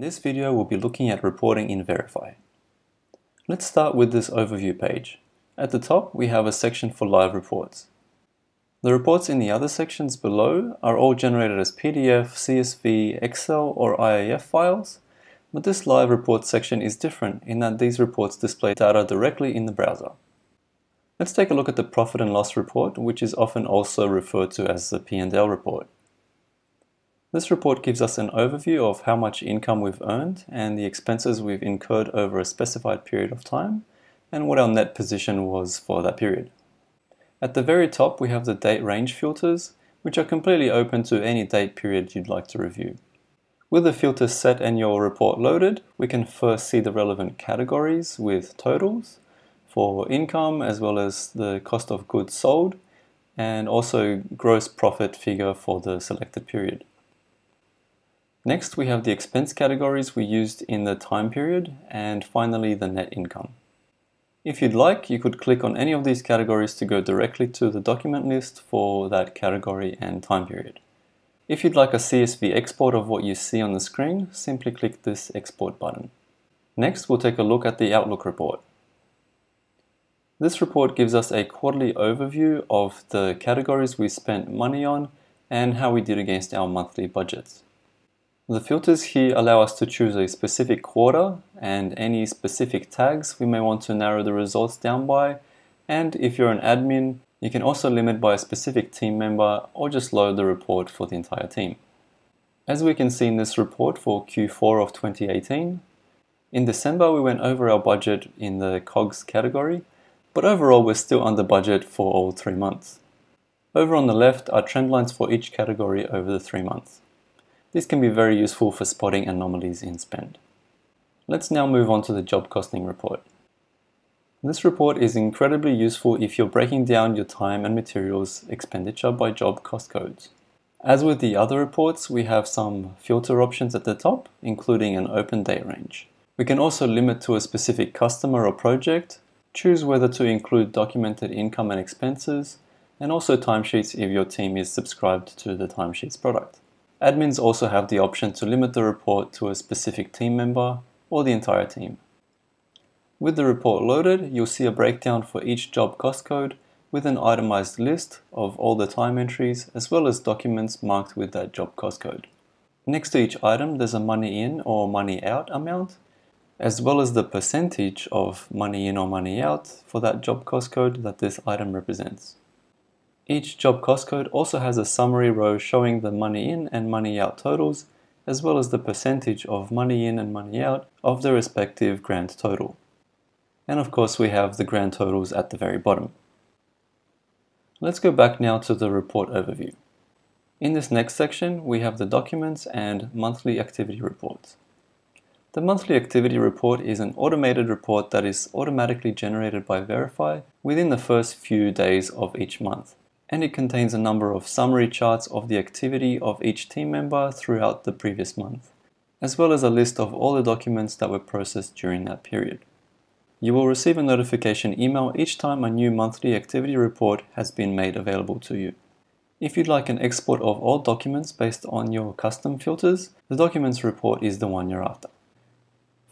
In this video, we'll be looking at reporting in Veryfi. Let's start with this overview page. At the top, we have a section for live reports. The reports in the other sections below are all generated as PDF, CSV, Excel, or IIF files, but this live reports section is different in that these reports display data directly in the browser. Let's take a look at the profit and loss report, which is often also referred to as the P&L report. This report gives us an overview of how much income we've earned and the expenses we've incurred over a specified period of time, and what our net position was for that period. At the very top, we have the date range filters, which are completely open to any date period you'd like to review. With the filters set and your report loaded, we can first see the relevant categories with totals for income as well as the cost of goods sold and also gross profit figure for the selected period. Next, we have the expense categories we used in the time period and finally the net income. If you'd like, you could click on any of these categories to go directly to the document list for that category and time period. If you'd like a CSV export of what you see on the screen, simply click this export button. Next, we'll take a look at the Outlook report. This report gives us a quarterly overview of the categories we spent money on and how we did against our monthly budgets. The filters here allow us to choose a specific quarter and any specific tags we may want to narrow the results down by. And if you're an admin, you can also limit by a specific team member or just load the report for the entire team. As we can see in this report for Q4 of 2018, in December we went over our budget in the COGS category, but overall we're still under budget for all three months. Over on the left are trend lines for each category over the three months. This can be very useful for spotting anomalies in spend. Let's now move on to the job costing report. This report is incredibly useful if you're breaking down your time and materials expenditure by job cost codes. As with the other reports, we have some filter options at the top, including an open date range. We can also limit to a specific customer or project, choose whether to include documented income and expenses, and also timesheets if your team is subscribed to the timesheets product. Admins also have the option to limit the report to a specific team member or the entire team. With the report loaded, you'll see a breakdown for each job cost code with an itemized list of all the time entries as well as documents marked with that job cost code. Next to each item, there's a money in or money out amount, as well as the percentage of money in or money out for that job cost code that this item represents. Each job cost code also has a summary row showing the money in and money out totals, as well as the percentage of money in and money out of the respective grand total. And of course we have the grand totals at the very bottom. Let's go back now to the report overview. In this next section, we have the documents and monthly activity reports. The monthly activity report is an automated report that is automatically generated by Veryfi within the first few days of each month and it contains a number of summary charts of the activity of each team member throughout the previous month, as well as a list of all the documents that were processed during that period. You will receive a notification email each time a new monthly activity report has been made available to you. If you'd like an export of all documents based on your custom filters, the documents report is the one you're after.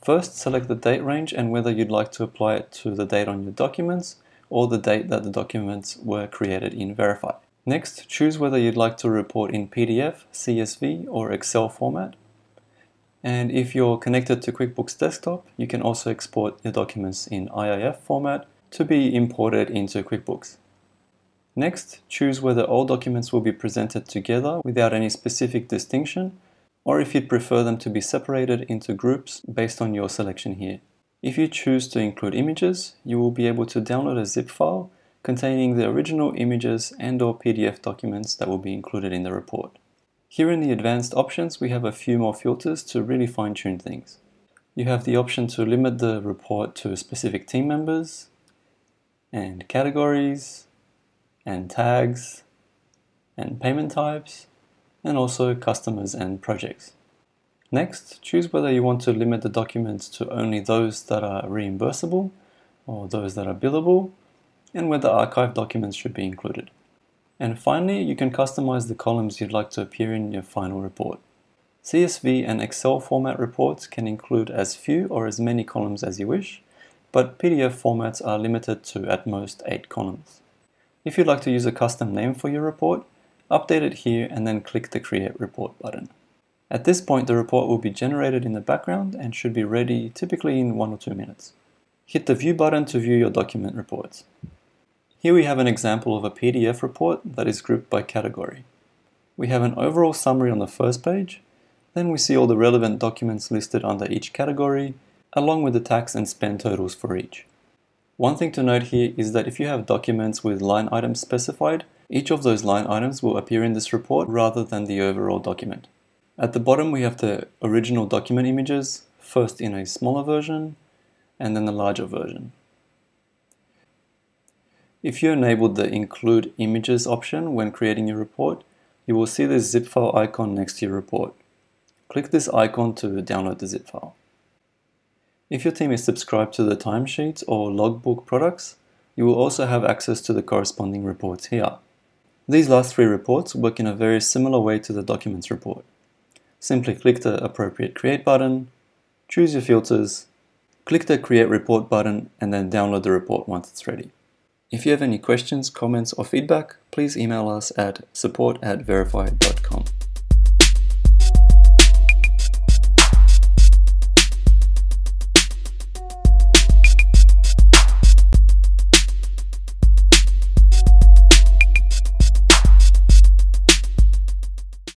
First, select the date range and whether you'd like to apply it to the date on your documents or the date that the documents were created in Veryfi. Next, choose whether you'd like to report in PDF, CSV, or Excel format. And if you're connected to QuickBooks Desktop, you can also export your documents in IIF format to be imported into QuickBooks. Next, choose whether all documents will be presented together without any specific distinction, or if you'd prefer them to be separated into groups based on your selection here. If you choose to include images, you will be able to download a zip file containing the original images and or PDF documents that will be included in the report. Here in the advanced options, we have a few more filters to really fine tune things. You have the option to limit the report to specific team members, and categories, and tags, and payment types, and also customers and projects. Next, choose whether you want to limit the documents to only those that are reimbursable or those that are billable, and whether archive documents should be included. And finally, you can customize the columns you'd like to appear in your final report. CSV and Excel format reports can include as few or as many columns as you wish, but PDF formats are limited to at most 8 columns. If you'd like to use a custom name for your report, update it here and then click the Create Report button. At this point, the report will be generated in the background and should be ready typically in one or two minutes. Hit the View button to view your document reports. Here we have an example of a PDF report that is grouped by category. We have an overall summary on the first page, then we see all the relevant documents listed under each category, along with the tax and spend totals for each. One thing to note here is that if you have documents with line items specified, each of those line items will appear in this report rather than the overall document. At the bottom we have the original document images, first in a smaller version, and then the larger version. If you enabled the Include Images option when creating your report, you will see this zip file icon next to your report. Click this icon to download the zip file. If your team is subscribed to the timesheets or logbook products, you will also have access to the corresponding reports here. These last three reports work in a very similar way to the Documents report. Simply click the appropriate Create button, choose your filters, click the Create Report button, and then download the report once it's ready. If you have any questions, comments, or feedback, please email us at support at veryfi.com.